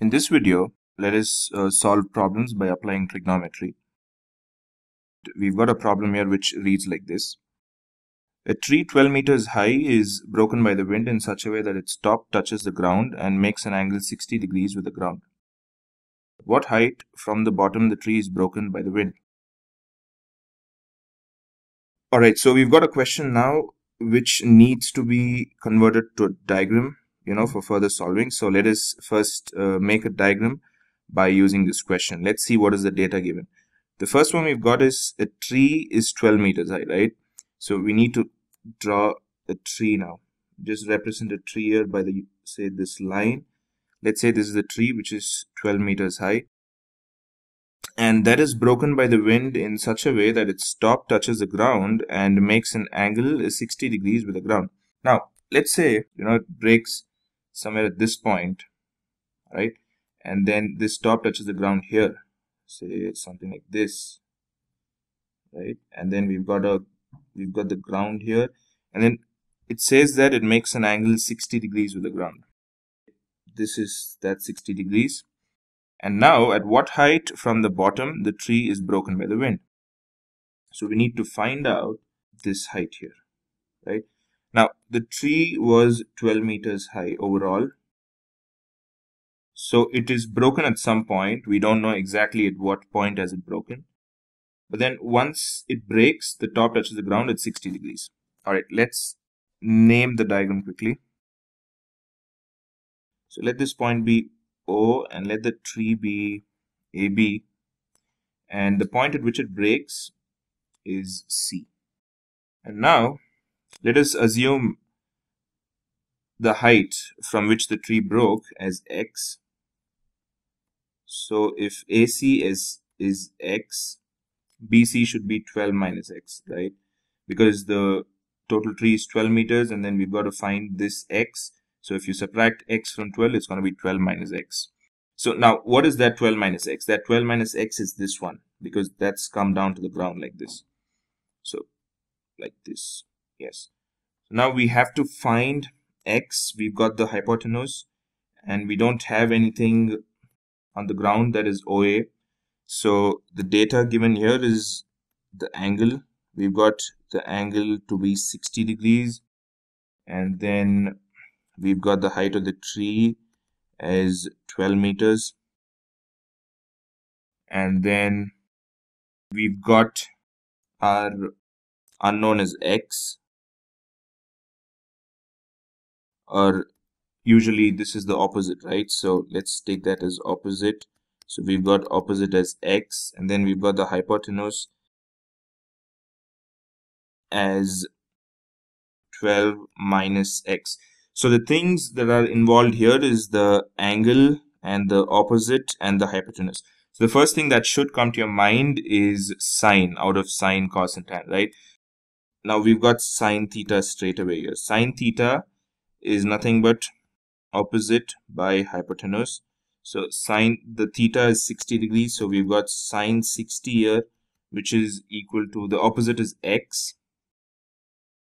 In this video, let us uh, solve problems by applying trigonometry. We've got a problem here which reads like this. A tree 12 meters high is broken by the wind in such a way that its top touches the ground and makes an angle 60 degrees with the ground. What height from the bottom the tree is broken by the wind? Alright, so we've got a question now which needs to be converted to a diagram you know for further solving. So let us first uh, make a diagram by using this question. Let's see what is the data given. The first one we've got is a tree is 12 meters high right? So we need to draw a tree now. Just represent a tree here by the say this line. Let's say this is a tree which is 12 meters high. And that is broken by the wind in such a way that its top touches the ground and makes an angle 60 degrees with the ground. Now let's say you know it breaks somewhere at this point right? And then this top touches the ground here. Say something like this right? And then we've got a we've got the ground here. And then it says that it makes an angle 60 degrees with the ground. This is that 60 degrees. And now at what height from the bottom the tree is broken by the wind? So we need to find out this height here right now, the tree was 12 meters high overall. So it is broken at some point. We don't know exactly at what point has it broken. But then once it breaks, the top touches the ground at 60 degrees. All right, let's name the diagram quickly. So let this point be O and let the tree be AB. And the point at which it breaks is C. And now let us assume the height from which the tree broke as x. So if AC is, is x, BC should be 12 minus x, right? Because the total tree is 12 meters and then we've got to find this x. So if you subtract x from 12, it's going to be 12 minus x. So now what is that 12 minus x? That 12 minus x is this one because that's come down to the ground like this. So like this yes now we have to find x we've got the hypotenuse and we don't have anything on the ground that is OA so the data given here is the angle. We've got the angle to be 60 degrees and then we've got the height of the tree as 12 meters. And then we've got our unknown as x or usually this is the opposite right? So let's take that as opposite. So we've got opposite as x and then we've got the hypotenuse as 12 minus x. So the things that are involved here is the angle and the opposite and the hypotenuse. So the first thing that should come to your mind is sine out of sine cos and tan right? Now we've got sine theta straight away here. Sine theta is nothing but opposite by hypotenuse. So sine the theta is 60 degrees. So we've got sine 60 here, which is equal to the opposite is x.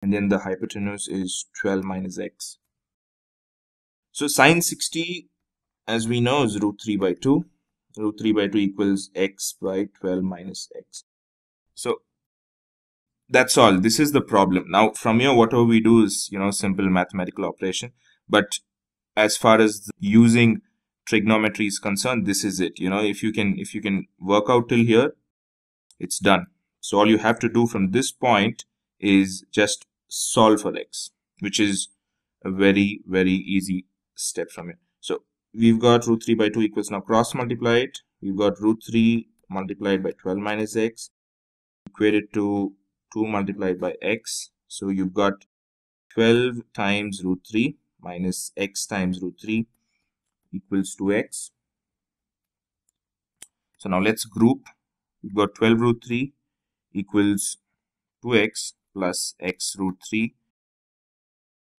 And then the hypotenuse is 12 minus x. So sine 60, as we know, is root 3 by 2. Root 3 by 2 equals x by 12 minus x. So that's all. This is the problem. Now from here whatever we do is you know simple mathematical operation. But as far as using trigonometry is concerned this is it. You know if you can if you can work out till here it's done. So all you have to do from this point is just solve for x which is a very very easy step from here. So we've got root 3 by 2 equals now cross multiply it. We've got root 3 multiplied by 12 minus x equated to 2 multiplied by x. So you've got 12 times root 3 minus x times root 3 equals 2x. So now let's group. We've got 12 root 3 equals 2x plus x root 3.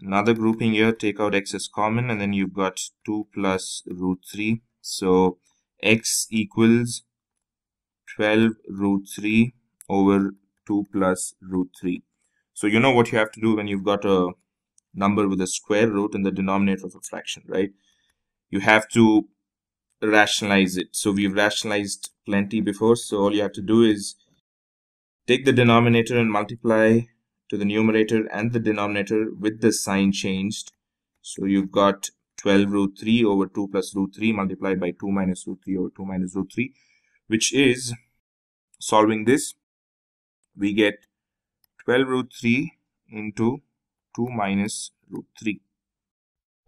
Another grouping here, take out x as common and then you've got 2 plus root 3. So x equals 12 root 3 over 2 plus root 3. So you know what you have to do when you've got a number with a square root in the denominator of a fraction, right? You have to rationalize it. So we've rationalized plenty before. So all you have to do is take the denominator and multiply to the numerator and the denominator with the sign changed. So you've got 12 root 3 over 2 plus root 3 multiplied by 2 minus root 3 over 2 minus root 3, which is solving this, we get 12 root 3 into 2 minus root 3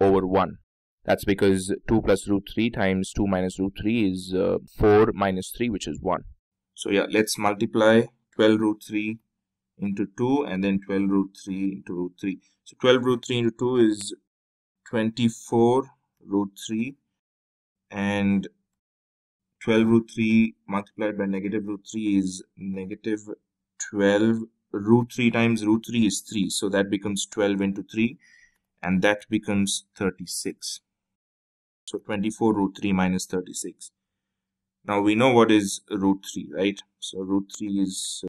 over 1. That's because 2 plus root 3 times 2 minus root 3 is uh, 4 minus 3, which is 1. So yeah, let's multiply 12 root 3 into 2 and then 12 root 3 into root 3. So 12 root 3 into 2 is 24 root 3 and 12 root 3 multiplied by negative root 3 is negative 12 root 3 times root 3 is 3 so that becomes 12 into 3 and that becomes 36 so 24 root 3 minus 36 now we know what is root 3 right? So root 3 is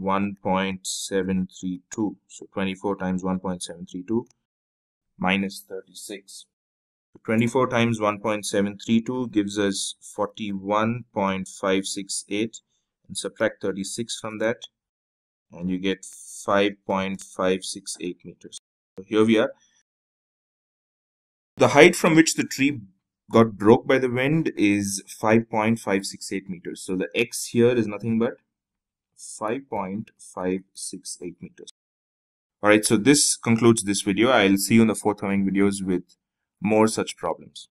1.732 so 24 times 1.732 minus 36 24 times 1.732 gives us 41.568 and subtract 36 from that and you get 5.568 meters. So here we are. The height from which the tree got broke by the wind is 5.568 meters. So the x here is nothing but 5.568 meters. Alright, so this concludes this video. I'll see you in the forthcoming videos with more such problems.